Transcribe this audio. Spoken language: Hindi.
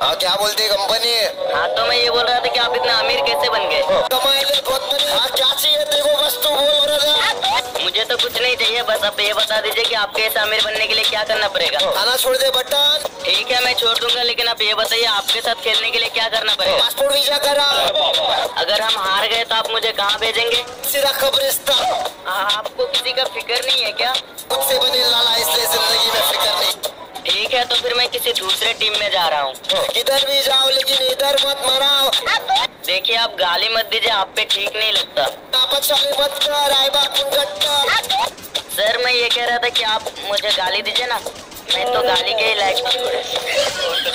हाँ क्या बोलती है कंपनी हाँ तो मैं ये बोल रहा था कि आप इतना अमीर कैसे बन गए? कमाई ले बहुत बड़ी हाँ क्या चाहिए? देखो बस तू बोल रहा मुझे तो कुछ नहीं चाहिए बस आप ये बता दीजिए कि आपके ऐसा अमीर बनने के लिए क्या करना पड़ेगा? खाना छोड़ दे बटन। ठीक है मैं छोड़ दूँगा लेकिन आप ये बताइए आपके साथ खेलने के लिए क्या करना पड़ेगा? पासपोर्ट वीज़ा करा। अगर हम हार गए तो आप मुझे कहाँ भेजेंगे? सीधा कब्रिस्तान हाँ, आपको किसी का फ़िक्र नहीं है क्या? फिर मैं किसी दूसरे टीम में जा रहा हूँ। इधर भी जाओ लेकिन इधर मत मराओ देखिए आप गाली मत दीजिए आप पे ठीक नहीं लगता। मत कर सर मैं ये कह रहा था कि आप मुझे गाली दीजिए ना मैं तो गाली के ही लायक हूँ।